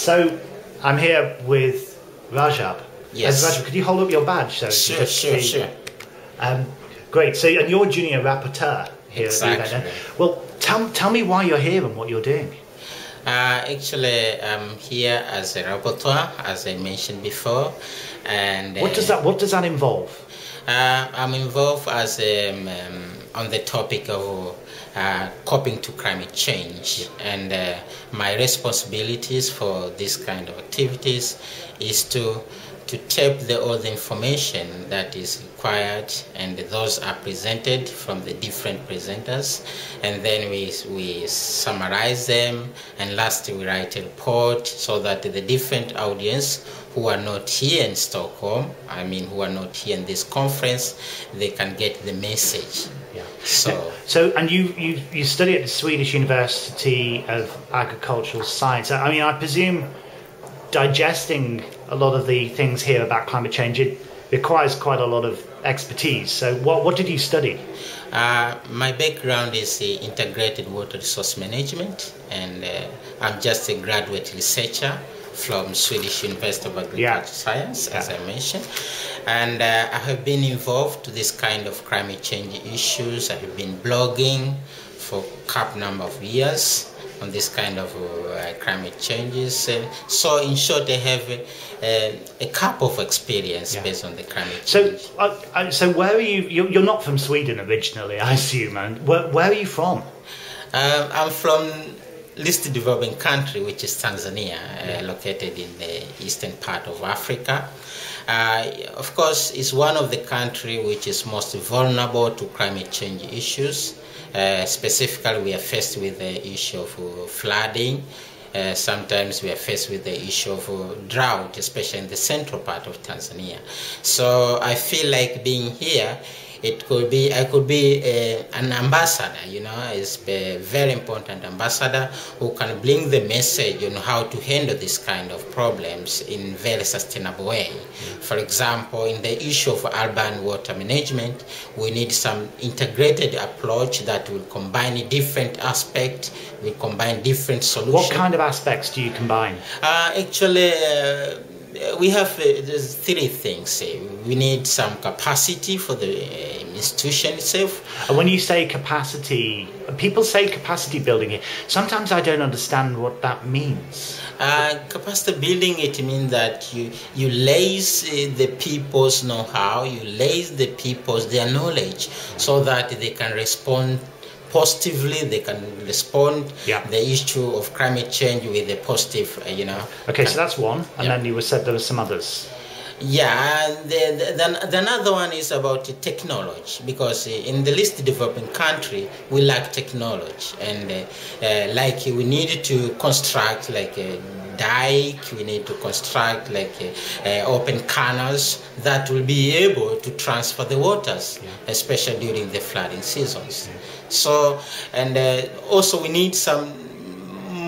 So I'm here with Rajab. Yes. Uh, Rajab, could you hold up your badge? So Sure, sure, see- sure. Um, great. So and you're junior rapporteur here Exactly. at the event. Well, tell, tell me why you're here and what you're doing. Uh, actually, I'm here as a rapporteur, as I mentioned before, and What does that What does that involve? Uh, I'm involved as um, um, on the topic of uh, coping to climate change, and uh, my responsibilities for this kind of activities is to to tape the all the information that is required, and those are presented from the different presenters, and then we we summarize them, and lastly we write a report so that the different audience who are not here in Stockholm, I mean who are not here in this conference, they can get the message. Yeah. So So, and you, you, you study at the Swedish University of Agricultural Science. I mean, I presume digesting a lot of the things here about climate change it requires quite a lot of expertise. So, what, what did you study? uh, my background is uh, integrated water resource management, and uh, I'm just a graduate researcher from Swedish University of Agricultural Yeah. Science, as Yeah. I mentioned, and uh, I have been involved to this kind of climate change issues. I have been blogging for a couple number of years on this kind of uh, climate changes. Uh, so, in short, they have uh, a cup of experience Yeah. based on the climate change. uh, uh, so where are you? You're, not from Sweden originally, I assume. And where, where are you from? Um, I'm from least developing country, which is Tanzania, uh, located in the eastern part of Africa. Uh, of course, it's one of the country which is most vulnerable to climate change issues. Uh, specifically, we are faced with the issue of uh, flooding. Uh, sometimes we are faced with the issue of uh, drought, especially in the central part of Tanzania. So I feel like being here it could be I could be a, an ambassador, you know, is a very important ambassador who can bring the message on how to handle this kind of problems in very sustainable way. For example, in the issue of urban water management, we need some integrated approach that will combine different aspects, will combine different solutions. What kind of aspects do you combine? Uh, actually, uh, we have uh, there's three things. We need some capacity for the uh, institution itself. And when you say capacity, people say capacity building here. Sometimes I don't understand what that means. Uh, capacity building it means that you you lays uh, the people's know-how, you lays the people's their knowledge, so that they can respond positively. They can respond Yeah. the issue of climate change with a positive, uh, you know. Okay, so that's one, and Yeah. then you were said there were some others. Yeah, and the, the, the, the another one is about technology because in the least developing country we lack technology and uh, uh, like we need to construct like a dike, we need to construct like uh, uh, open canals that will be able to transfer the waters, especially during the flooding seasons. So and uh, also we need some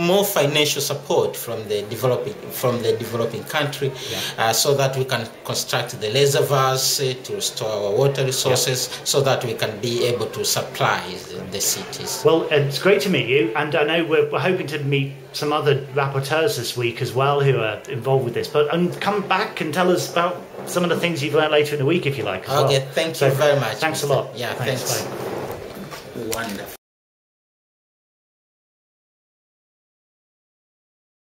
more financial support from the developing from the developing country, uh, so that we can construct the reservoirs uh, to store our water resources, so that we can be able to supply the, the cities. Well, it's great to meet you, and I know we're, we're hoping to meet some other rapporteurs this week as well who are involved with this. But and come back and tell us about some of the things you've learned later in the week, if you like. As Okay, well. thank So, you very much. Thanks a lot. Yeah, Thanks. thanks. Wonderful.